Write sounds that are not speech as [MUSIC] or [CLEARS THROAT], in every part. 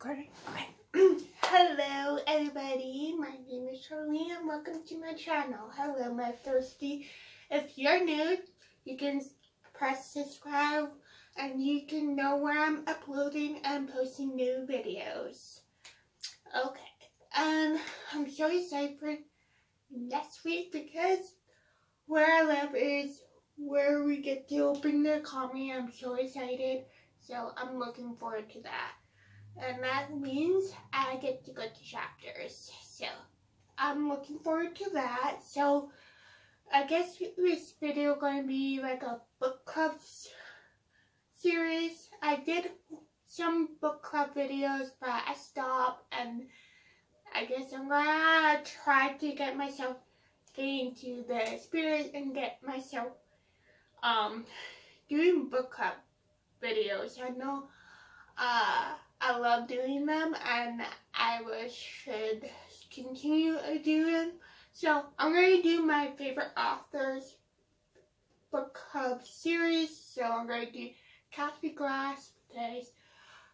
recording? Okay. Hello, everybody. My name is Charlene, and welcome to my channel. Hello, my thirsty. If you're new, you can press subscribe, and you can know where I'm uploading and posting new videos. Okay. Um, I'm so excited for next week because where I live is where we get to open the economy. I'm so excited. So I'm looking forward to that and that means I get to go to chapters. So I'm looking forward to that. So I guess this video going to be like a book club series. I did some book club videos, but I stopped, and I guess I'm gonna try to get myself into the spirit and get myself um doing book club videos. I know uh I love doing them and I wish should continue doing them. So I'm going to do my favorite authors book club series. So I'm going to do Cathy Glass because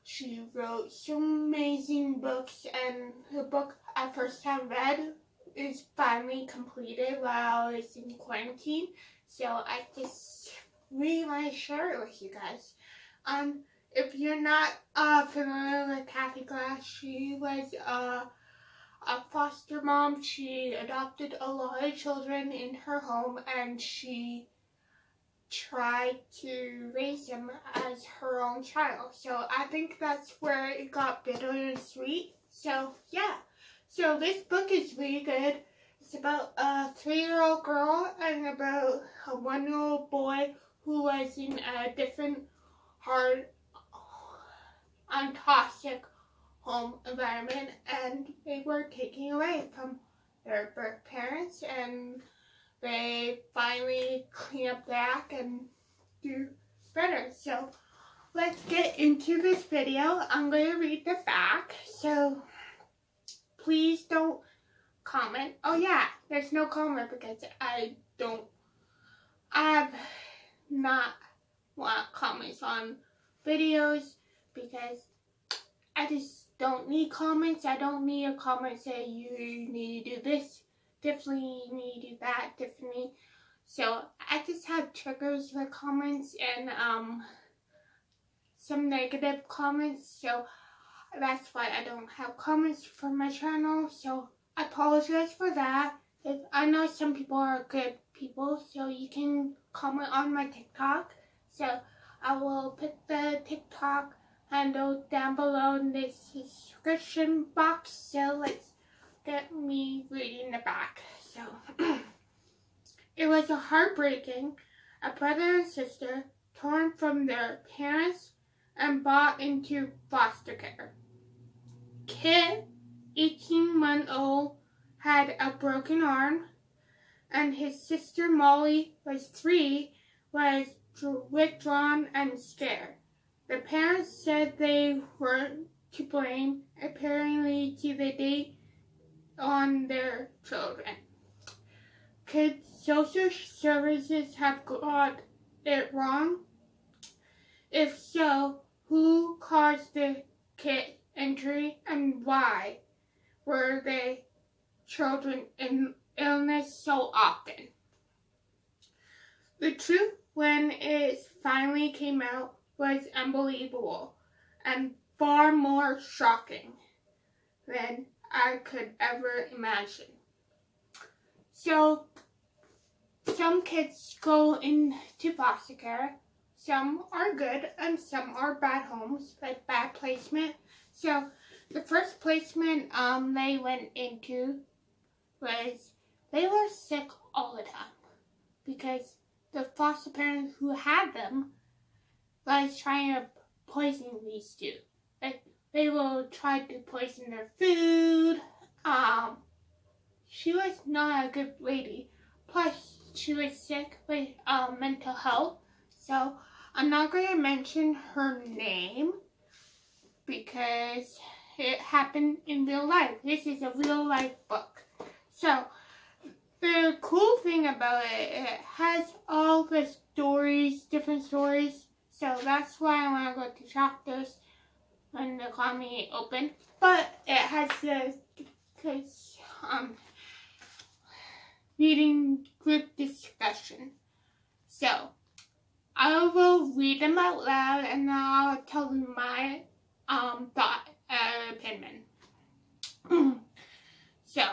she wrote some amazing books and the book I first time read is finally completed while I was in quarantine. So I just really want to share it with you guys. Um, if you're not uh, familiar with Cathy Glass, she was uh, a foster mom. She adopted a lot of children in her home and she tried to raise them as her own child. So I think that's where it got bitter and sweet. So yeah, so this book is really good. It's about a three-year-old girl and about a one-year-old boy who was in a different hard and toxic home environment and they were taken away from their birth parents and they finally clean up act and do better. So let's get into this video. I'm going to read the back. So please don't comment. Oh yeah, there's no comment because I don't, I have not want comments on videos because I just don't need comments. I don't need a comment say you need to do this differently, you need to do that differently. So I just have triggers for comments and um some negative comments. So that's why I don't have comments for my channel. So I apologize for that. If I know some people are good people, so you can comment on my TikTok. So I will put the TikTok handle down below in the description box. So let's get me reading the back. So [CLEARS THROAT] it was a heartbreaking. A brother and sister torn from their parents and brought into foster care. Kit, 18 month old, had a broken arm, and his sister Molly was three, was withdrawn and scared. The parents said they weren't to blame, apparently to the date on their children. Could social services have got it wrong? If so, who caused the kid injury and why were the children in illness so often? The truth when it finally came out was unbelievable and far more shocking than I could ever imagine. So, some kids go into foster care. Some are good and some are bad homes, like bad placement. So, the first placement um, they went into was they were sick all the time because the foster parents who had them was trying to poison these two. Like, they will try to poison their food. Um, she was not a good lady. Plus, she was sick with um, mental health. So, I'm not going to mention her name because it happened in real life. This is a real life book. So, the cool thing about it, it has all the stories, different stories so that's why I want to go to chapters when the economy open, but it has the because um reading group discussion. So I will read them out loud and I'll tell them my um thought uh, opinion. [CLEARS THROAT] so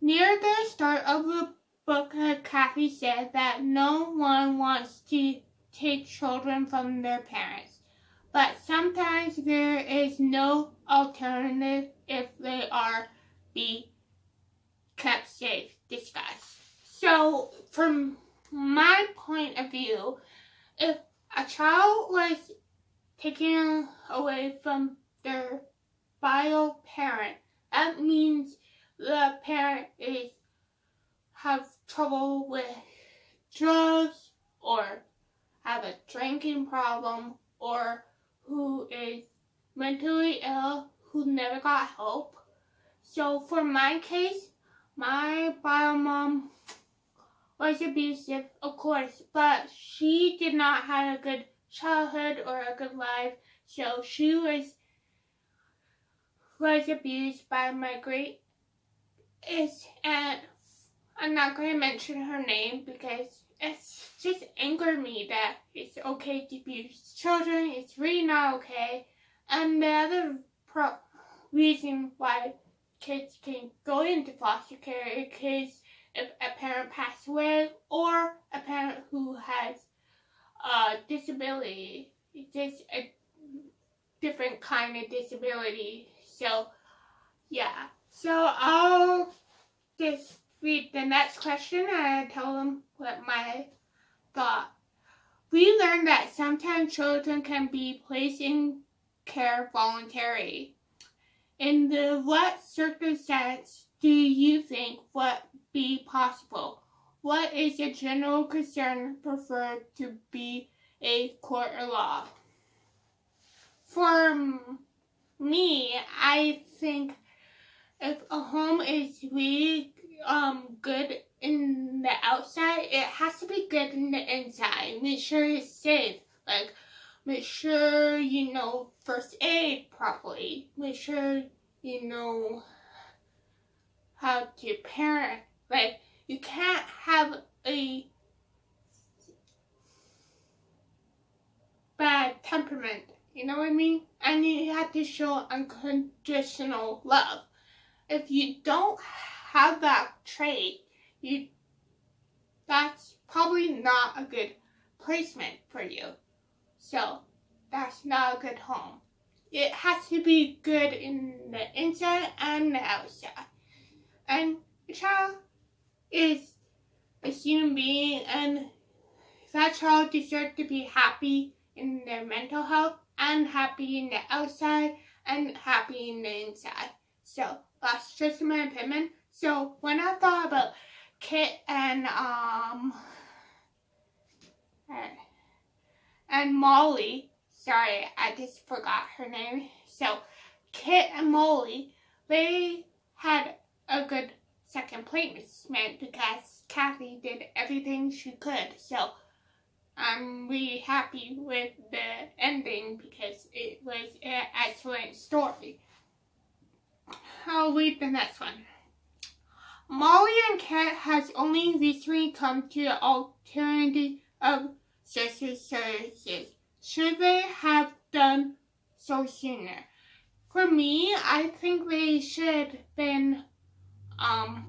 near the start of the book, Cathy said that no one wants to take children from their parents, but sometimes there is no alternative if they are be kept safe. Discuss. So, from my point of view, if a child was taken away from their bio parent, that means the parent is have trouble with drugs or have a drinking problem or who is mentally ill who never got help. So for my case, my bio mom was abusive, of course, but she did not have a good childhood or a good life. So she was was abused by my great and I'm not going to mention her name because it's just angered me that it's okay to abuse children. It's really not okay. And the other pro- reason why kids can go into foster care is because if a parent passed away or a parent who has a disability. It's just a different kind of disability. So, yeah. So I'll just read the next question and tell them what my thought. We learned that sometimes children can be placed in care voluntarily. In the what circumstance do you think would be possible? What is a general concern preferred to be a court of law? For me, I think if a home is really um good in the outside, it has to be good in the inside. Make sure it's safe. Like make sure you know first aid properly. Make sure you know how to parent. Like you can't have a bad temperament. You know what I mean? And you have to show unconditional love. If you don't have that trait, you that's probably not a good placement for you. So that's not a good home. It has to be good in the inside and the outside. And the child is a human being and that child deserves to be happy in their mental health and happy in the outside and happy in the inside. So that's just my opinion. So when I thought about Kit and um and, and Molly, sorry, I just forgot her name. So Kit and Molly, they had a good second placement because Cathy did everything she could. So I'm really happy with the ending because it was an excellent story. I'll read the next one. Kit has only recently come to the alternative of social services. Should they have done so sooner? For me, I think they should have been, um,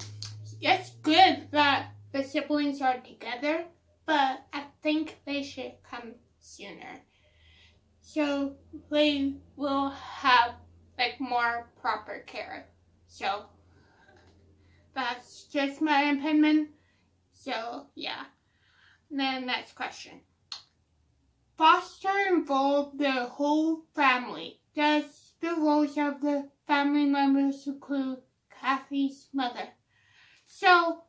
it's good that the siblings are together, but I think they should come sooner. So they will have like more proper care. So just my opinion. So, yeah. And Then next question. Foster involve the whole family. Does the roles of the family members include Cathy's mother? So,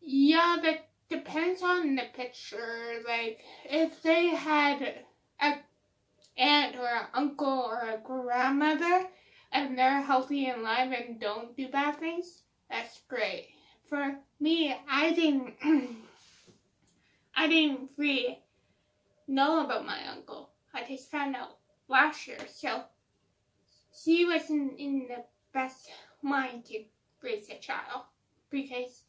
yeah, that depends on the picture. Like, if they had a aunt or an uncle or a grandmother and they're healthy and alive and don't do bad things, that's great. For me, I didn't [CLEARS THROAT] I didn't really know about my uncle. I just found out last year. So she wasn't in the best mind to raise a child because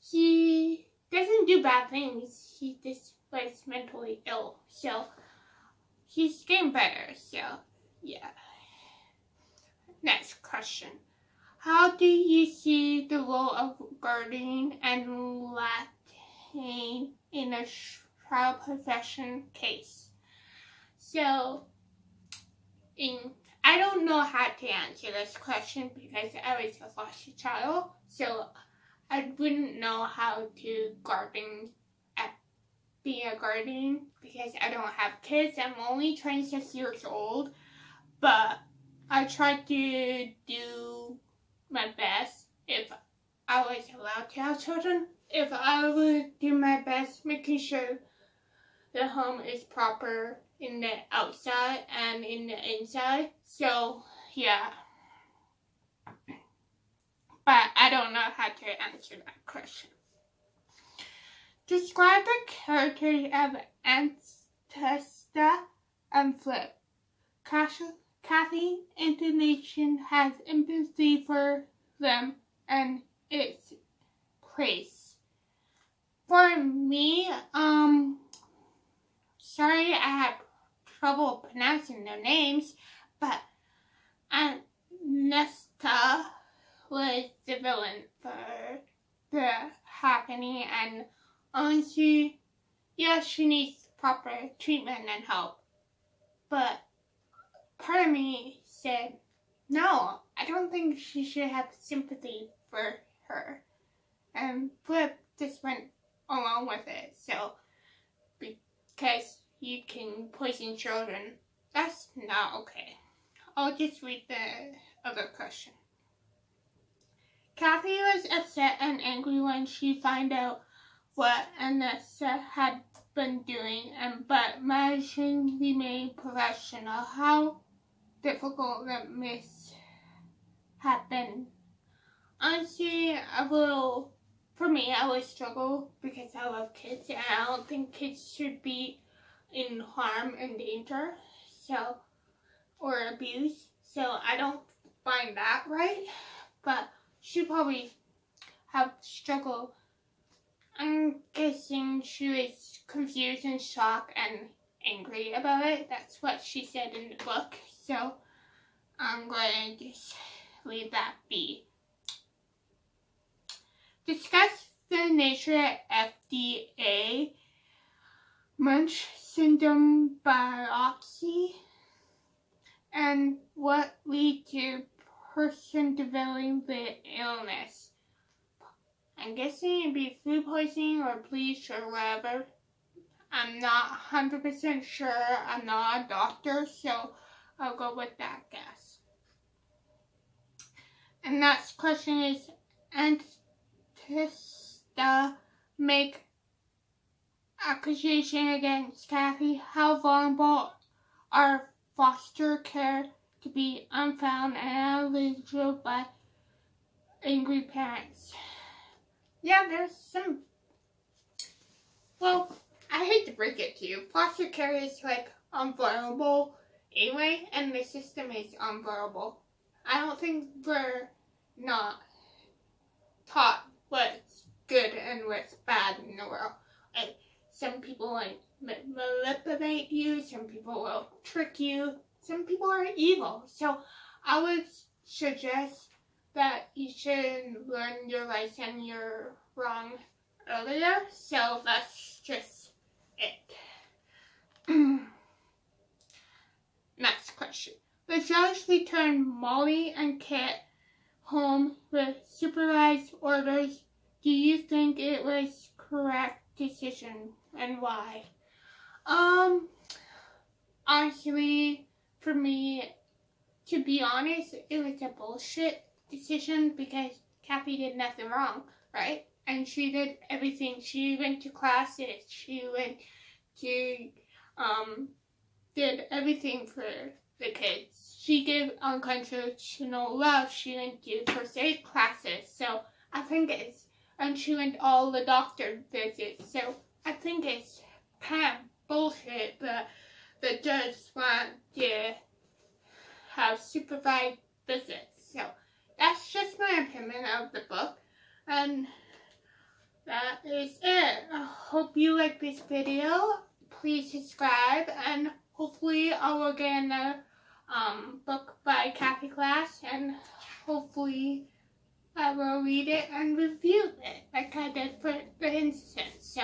he doesn't do bad things. He just was mentally ill. So he's getting better. So yeah. Next question. How do you see the role of guarding and lactating in a child possession case? So, in I don't know how to answer this question because I was a foster child, so I wouldn't know how to garden uh, be a guardian because I don't have kids. I'm only 26 years old, but I try to do my best if I was allowed to have children. If I would do my best making sure the home is proper in the outside and in the inside. So, yeah. But I don't know how to answer that question. Describe the characters of Antesta and Flip. Cathy Intonation has empathy for them and its place. For me, um, sorry I have trouble pronouncing their names, but Nesta was the villain for the happening and honestly, yes, she needs proper treatment and help. But part of me said, no, I don't think she should have sympathy for her. And Flip just went along with it. So, because you can poison children, that's not okay. I'll just read the other question. Cathy was upset and angry when she found out what Anessa had been doing, and but managing remained professional. How difficult that miss had been. Honestly, I will, for me, I would struggle because I love kids and I don't think kids should be in harm and danger, so, or abuse. So I don't find that right, but she probably have struggled. I'm guessing she was confused and shocked and angry about it. That's what she said in the book. So I'm going to just leave that be. Discuss the nature of FDA Munch syndrome biopsy and what lead to person developing the illness. I'm guessing it'd be food poisoning or bleach or whatever. I'm not 100% sure. I'm not a doctor, so I'll go with that guess. And next question is, Antista make accusation against Cathy. How vulnerable are foster care to be unfound and eligible by angry parents? Yeah, there's some. Well, I hate to break it to you. Foster care is like unvulnerable anyway, and the system is unbearable. I don't think we're not taught what's good and what's bad in the world. Like, some people like manipulate you, some people will trick you, some people are evil. So I would suggest that you should learn your lesson you're wrong earlier. So that's just it. [CLEARS THROAT] Next question. The judge returned Molly and Kit home with supervised orders. Do you think it was correct decision and why? Um, honestly, for me, to be honest, it was a bullshit decision because Cathy did nothing wrong, right? And she did everything. She went to classes. She went to um did everything for the kids. She gave unconditional love. She went to first aid classes. So I think it's, and she went all the doctor visits. So I think it's kind of bullshit, but the judge want to have supervised visits. So that's just my opinion of the book. And that is it. I hope you like this video. Please subscribe and hopefully I will get another um, book by Cathy Glass and hopefully I will read it and review it like I did for The Instance. So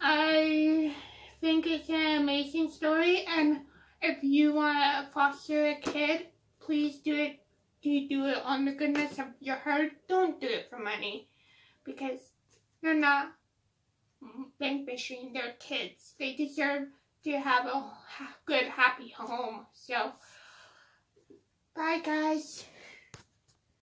I think it's an amazing story and if you want to foster a kid, please do it. Do do it on the goodness of your heart. Don't do it for money because they're not bank-fishing. They're kids. They deserve to have a good, happy home. So, bye guys.